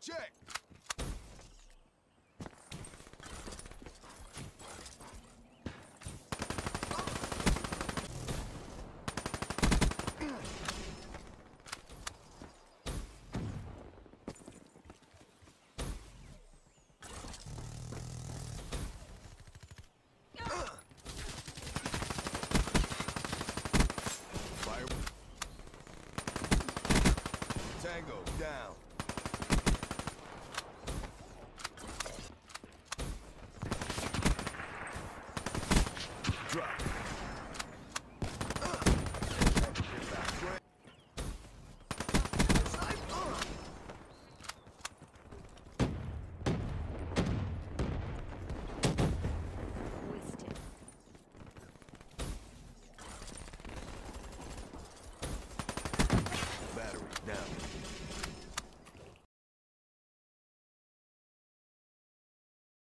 Check. Tango, down.